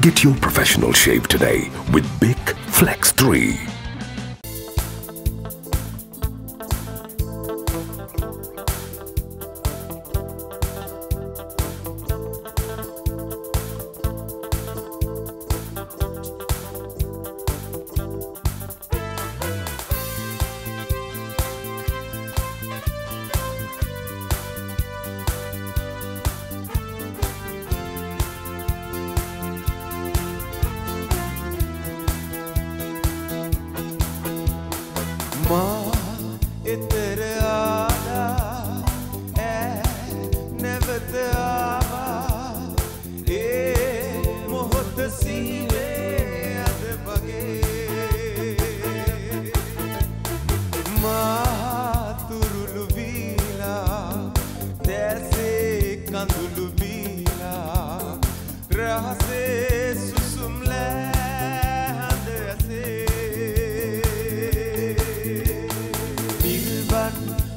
Get your professional shape today with Bic Flex 3.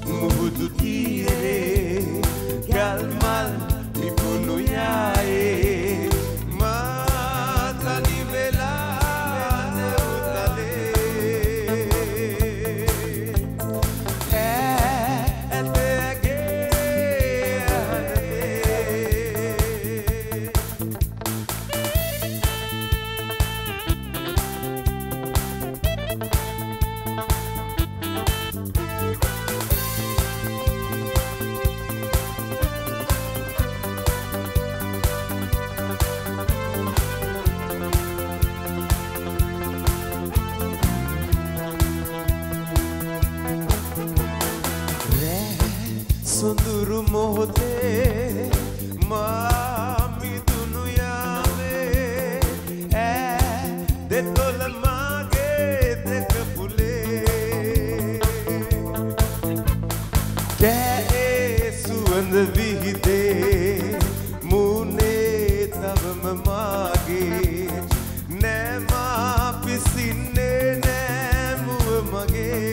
o mundo. සොඳුරු මොහොතේ මා මිදුණු යාමේ ඈ දෙතොල මාගේ දෙක පුලේ කෑ සුවඳ විහිදේ මුනේ තවම මාගේ නෑමා පිසින්නේ නෑ මුව මගේ